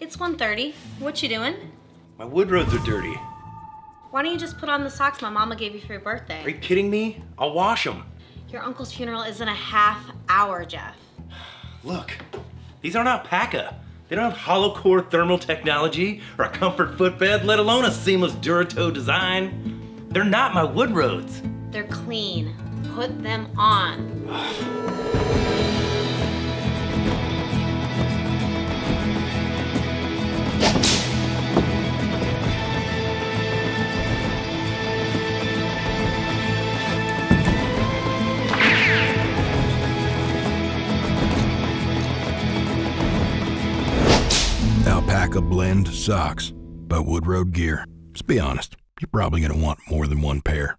It's 1.30. What you doing? My Woodroads are dirty. Why don't you just put on the socks my mama gave you for your birthday? Are you kidding me? I'll wash them. Your uncle's funeral is in a half hour, Jeff. Look, these aren't alpaca. They don't have hollow core thermal technology or a comfort footbed, let alone a seamless Durato design. They're not my Woodroads. They're clean. Put them on. Alpaca blend socks by Woodroad Gear. Let's be honest, you're probably going to want more than one pair.